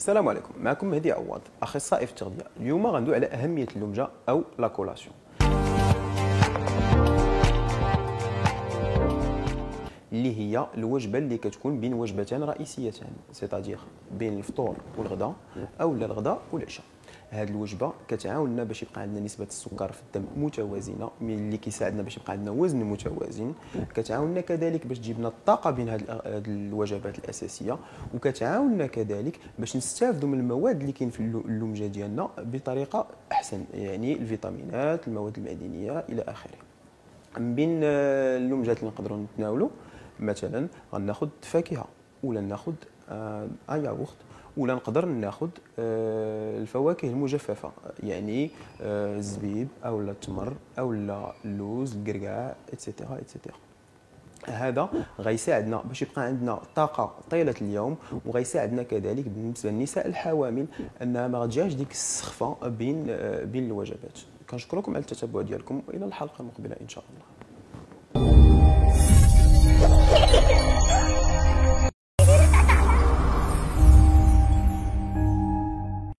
السلام عليكم. معكم مهدي عوض. أخصائي في التغذية. اليوم غندوي على أهمية اللمجة أو لا كولاسيون. اللي هي الوجبة اللي كتكون بين وجبتين رئيسيتين. سيتادير بين الفطور والغداء أو الغداء والعشاء. هذه الوجبة كتعاوننا باش يبقى عندنا نسبة السكر في الدم متوازنة اللي كيساعدنا باش يبقى عندنا وزن متوازن. كتعاوننا كذلك باش تجيب لنا الطاقة بين هذه الوجبات الأساسية وكتعاوننا كذلك باش نستافدوا من المواد اللي كاين في اللمجة ديالنا بطريقة أحسن يعني الفيتامينات المواد المعدنية إلى آخره. من بين اللمجات اللي نقدروا نتناولوا مثلا غناخذ فاكهة ولا ناخذ آه ياغورت. ولا نقدر ناخذ آه الفواكه المجففة يعني آه الزبيب أو التمر أو اللوز الكركاع اتسيتيرا اتسيتيرا هذا غيساعدنا باش يبقى عندنا طاقة طيلة اليوم وغيساعدنا كذلك بالنسبة للنساء الحوامل انها ما غتجيش ديك السخفة بين آه بين الوجبات. كنشكركم على التتبع ديالكم والى الحلقة المقبلة إن شاء الله.